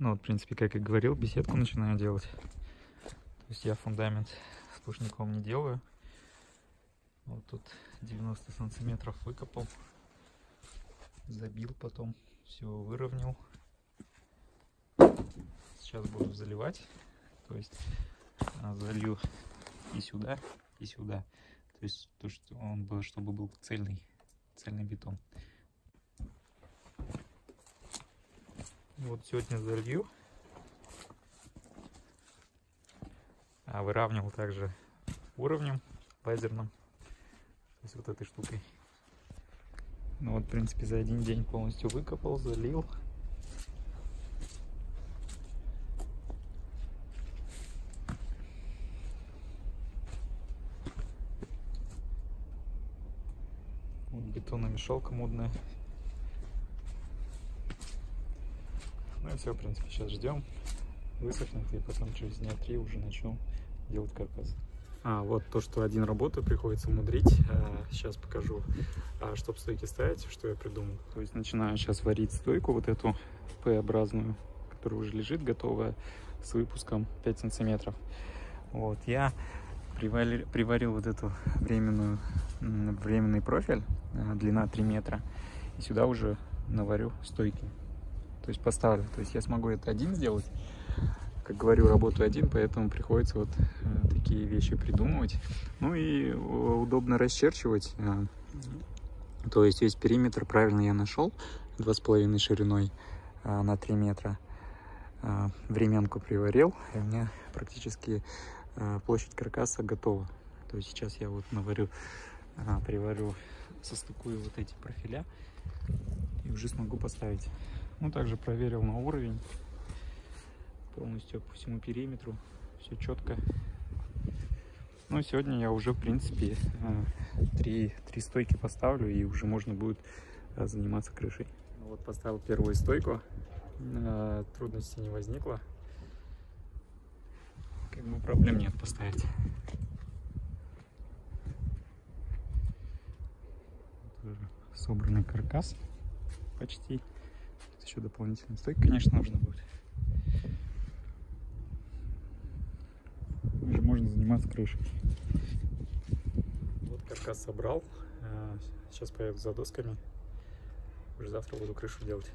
Ну, вот, в принципе, как и говорил, беседку начинаю делать. То есть я фундамент сплошняком не делаю. Вот тут 90 сантиметров выкопал. Забил потом, все выровнял. Сейчас буду заливать. То есть а, залью и сюда, и сюда. То есть то, что он был, чтобы был цельный, цельный бетон. Вот сегодня залью. А выравнивал также уровнем лазерным. То есть вот этой штукой. Ну вот, в принципе, за один день полностью выкопал, залил. Вот бетономешалка модная. Ну и все, в принципе, сейчас ждем. Высохнет, и потом через дня три уже начнем делать каркас. А, вот то, что один работаю, приходится мудрить. А, сейчас покажу, а, чтобы стойки ставить, что я придумал. То есть начинаю сейчас варить стойку, вот эту П-образную, которая уже лежит, готовая, с выпуском 5 сантиметров. Вот, я приварил, приварил вот эту временную, временный профиль, а, длина 3 метра, и сюда уже наварю стойки. То есть поставлю. То есть я смогу это один сделать, как говорю, работаю один, поэтому приходится вот э, такие вещи придумывать. Ну и удобно расчерчивать. Э, то есть весь периметр правильно я нашел, 2,5 шириной э, на 3 метра. Временку приварил, и у меня практически площадь каркаса готова. То есть сейчас я вот наварю, приварю, состыкую вот эти профиля уже смогу поставить. Ну, также проверил на уровень полностью по всему периметру. Все четко. Ну, сегодня я уже, в принципе, э, три, три стойки поставлю, и уже можно будет э, заниматься крышей. Ну вот поставил первую стойку, э, трудностей не возникло. Как бы проблем нет поставить. Тоже собранный каркас почти. Еще дополнительная стойка, конечно, нужно будет. уже можно заниматься крышей. Вот каркас собрал. Сейчас поеду за досками. Уже завтра буду крышу делать.